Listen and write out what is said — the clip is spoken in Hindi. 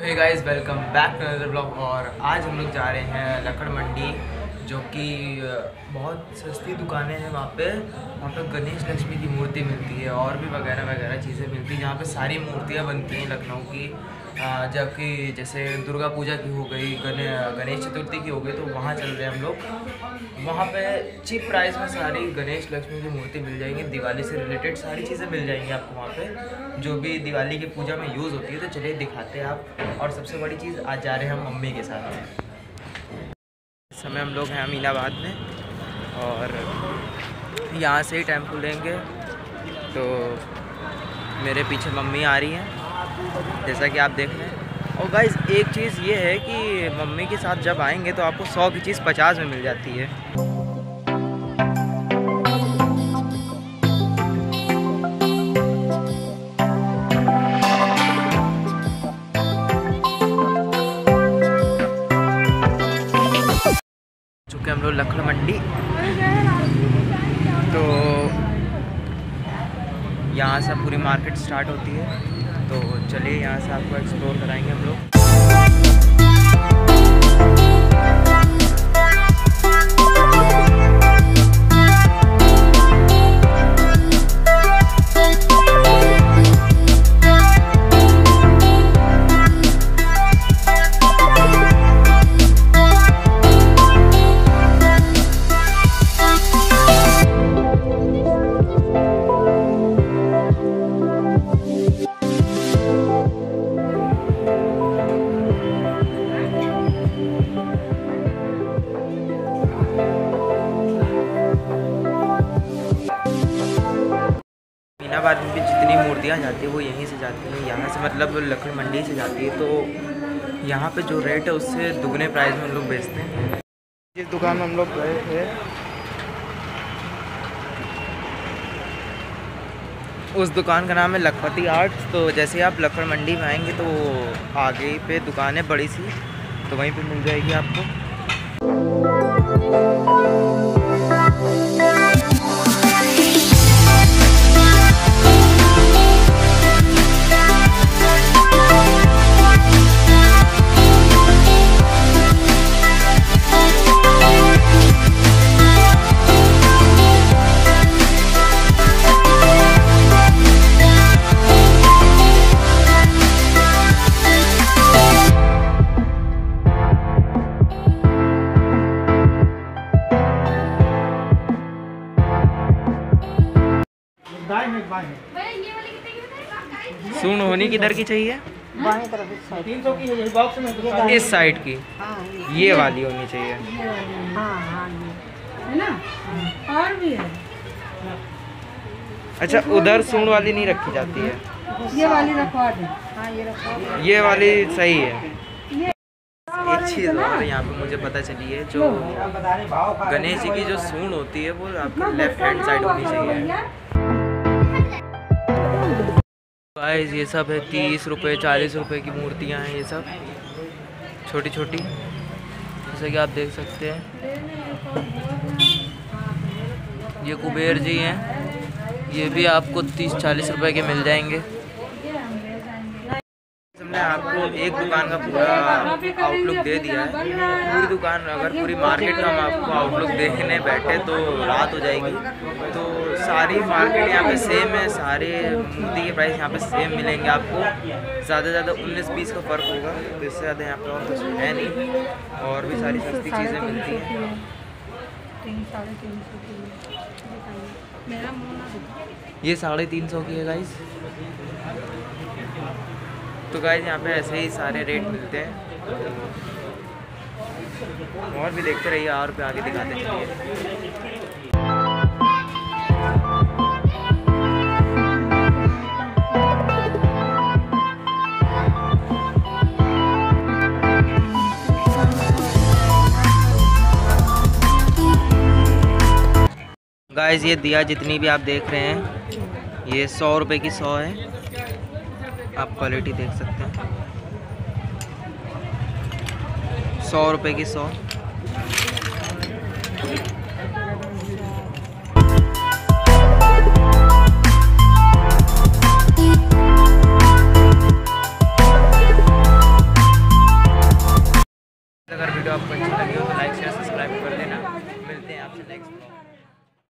Guys welcome back to another blog और आज हम लोग जा रहे हैं लकड़ मंडी जो कि बहुत सस्ती दुकानें हैं वहाँ पे। वहाँ पे गणेश लक्ष्मी की मूर्ति मिलती है, और भी वगैरह वगैरह चीज़ें मिलती हैं। जहाँ पे सारी मूर्तियाँ बनती हैं लखनऊ की। जबकि जैसे दुर्गा पूजा की हो गई गणे गणेश चतुर्थी की हो गई तो वहाँ चल रहे हैं हम लोग। वहाँ पे चीप प्राइस में सारी गणेश लक्ष्मी की मूर्ति मिल जाएँगी। दिवाली से रिलेटेड सारी चीज़ें मिल जाएँगी आपको वहाँ पे। जो भी दिवाली की पूजा में यूज़ होती है तो चलिए दिखाते हैं आप। और सबसे बड़ी चीज़, आज जा रहे हैं हम मम्मी के साथ। इस समय हम लोग हैं अमीनाबाद में और यहाँ से ही टेंपो लेंगे। तो मेरे पीछे मम्मी आ रही हैं, जैसा कि आप देख रहे हैं। और गाइज़ एक चीज़ ये है कि मम्मी के साथ जब आएँगे तो आपको सौ की चीज़ पचास में मिल जाती है। चुके हम मंडी। तो यहाँ से पूरी मार्केट स्टार्ट होती है। तो चलिए यहाँ से आपको एक्सप्लोर कराएँगे हम लोग। जितनी जाती है वो यहीं से जाती हैं। यहाँ से मतलब लकड़ मंडी से जाती है तो यहाँ पे जो रेट है उससे दुगने प्राइस में हम लोग बेचते हैं। जिस दुकान में हम लोग गए थे उस दुकान का नाम है लखपति आर्ट्स तो जैसे ही आप लकड़ मंडी में आएँगे तो आगे पे दुकान है बड़ी सी तो वहीं पे मिल जाएगी आपको। सुन होनी किधर की चाहिए? तरफ़ इस साइड की ये बॉक्स में तो सारी- इस साइड की। हाँ ये। वाली होनी चाहिए। हाँ हाँ है और भी है। अच्छा उधर सूंड वाली नहीं रखी जाती है? ये वाली रखवा दे। हाँ ये वाली सही है। एक चीज़ और यहाँ पे मुझे पता चली है जो आप बता रहे भाव का गणेश जी की जो सूंड होती है वो आपकी लेफ़्ट हैंड साइड होनी चाहिए। गाइस ये सब है, तीस रुपये चालीस रुपये की मूर्तियाँ हैं, ये सब। छोटी छोटी जैसे कि आप देख सकते हैं। ये कुबेर जी हैं। ये भी आपको तीस, चालीस रुपये के मिल जाएँगे। हमने आपको एक दुकान का पूरा आउटलुक दे दिया है। पूरी दुकान, अगर पूरी मार्केट का हम आपको आउटलुक देखने बैठे तो रात हो जाएगी। तो सारी मार्केट यहाँ पे सेम है सारे मूर्ति के प्राइस यहाँ पे सेम मिलेंगे आपको। ज़्यादा से ज़्यादा उन्नीस बीस का फ़र्क होगा तो इससे ज़्यादा यहाँ पे और कुछ है नहीं और भी सारी सस्ती चीज़ें मिलती हैं। है। ये साढ़े तीन सौ की है गाइस तो गाइस यहाँ पे ऐसे ही सारे रेट मिलते हैं। और भी देखते रहिए और पे आगे दिखाते चलिए। गाइस ये दिया जितनी भी आप देख रहे हैं, ये सौ रुपये की सौ है। आप क्वालिटी देख सकते हैं। सौ रुपये की सौ।